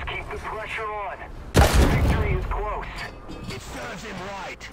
Let's keep the pressure on. Victory is close. It serves him right.